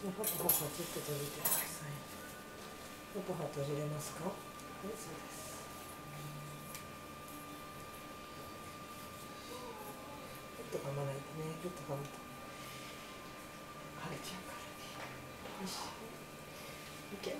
じゃあ、ハトハトちょっと閉じてください。ハトハト閉じれますか？はい、そうです。ちょっと噛まないとね、ちょっと噛むと。腫れちゃうからね。よし。オッケ。